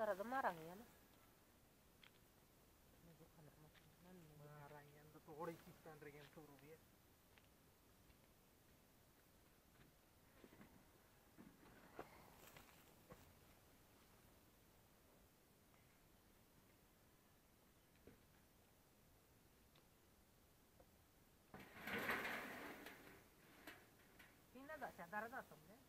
saudara ada marang ya nah Tidak, yang tidak orang kita dengan.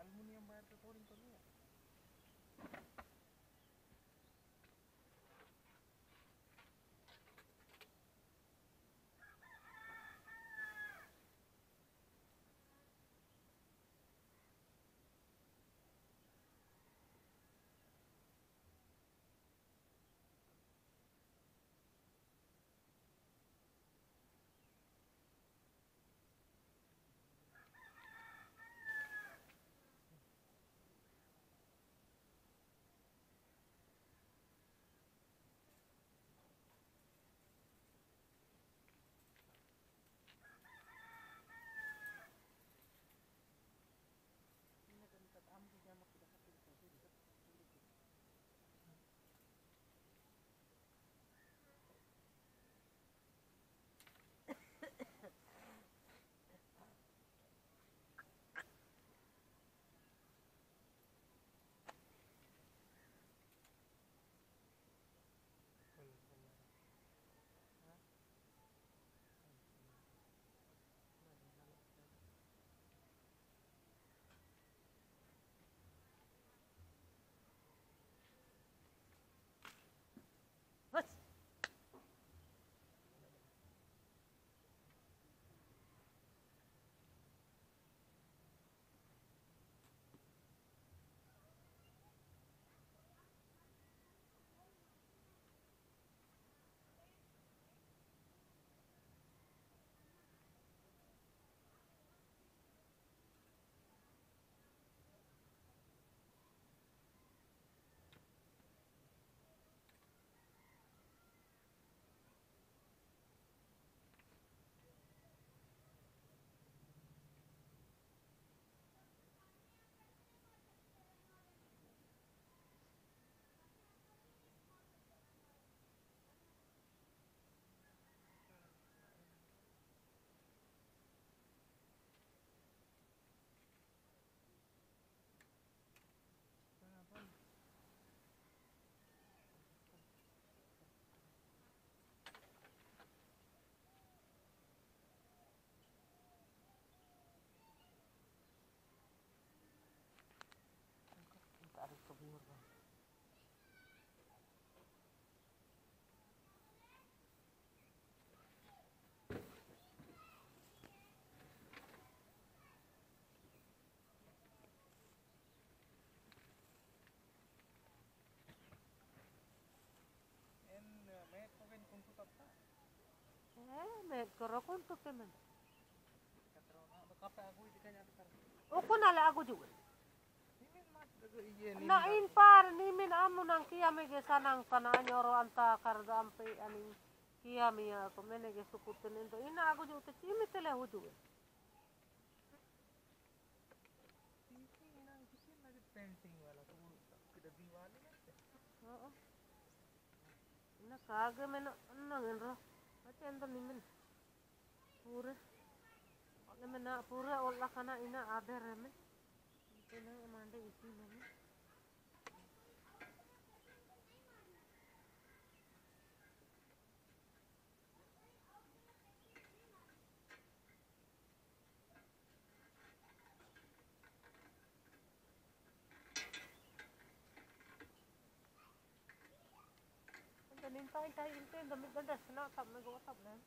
Aluminium wire पे थोड़ी तो नहीं Ina red karo kon to payment aku juga na in par nimin amo nang kia me ge sanang tanaan yoro anta karda ampe aning kia me ya ko mene ge sukuten endo ina aku juga cimi tele hujuwe Ina kage mena nang enro. Macam endo nimin. pura ole mena pura olla kana ina aber me ina mande isi me Nintai tai inte, demi gan dasna, sampai gua sampai.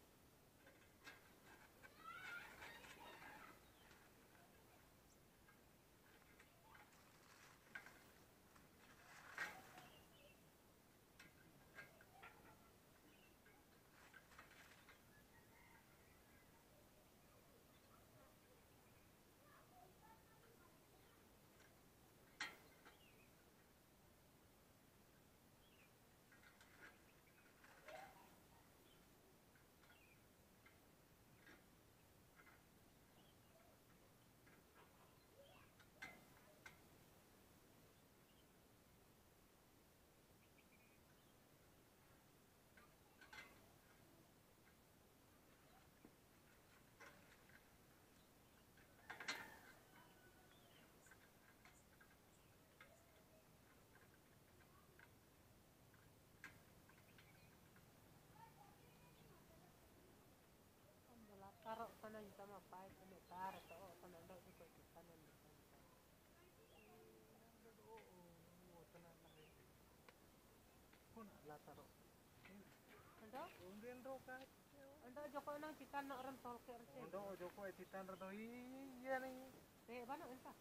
Taro tanan sa mapay kami tanan daw ito tanan dito. Oo, oo, tanan lang. Kun lataro. Ando? Undin ro kahit. Ando joko nang cikan na tol ke rese. Undo ojo ko etitan ro iya. Eh bana enta.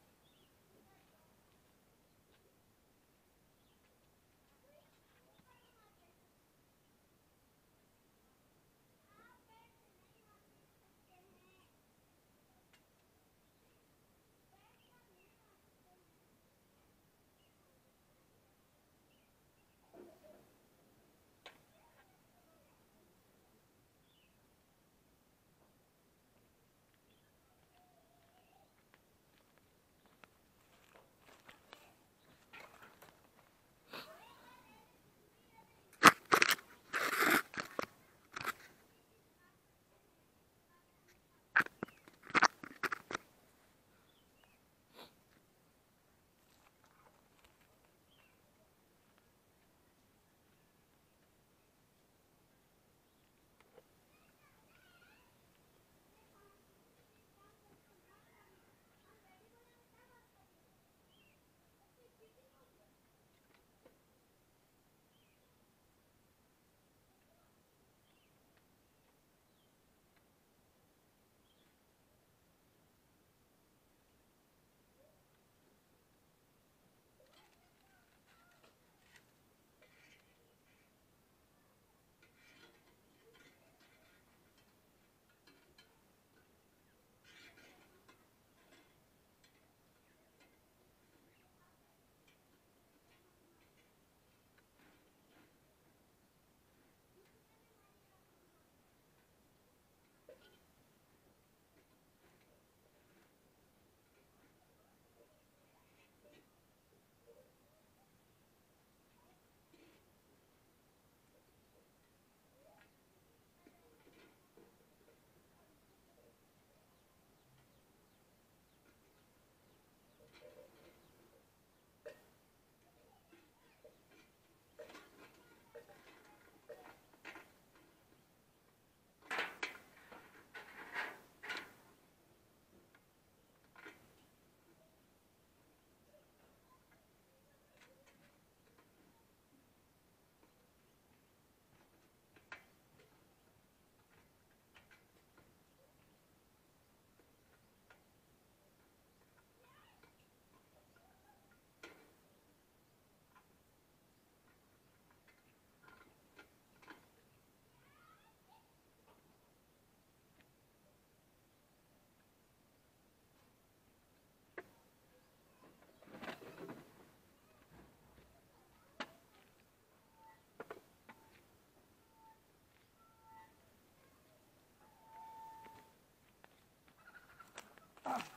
Ah.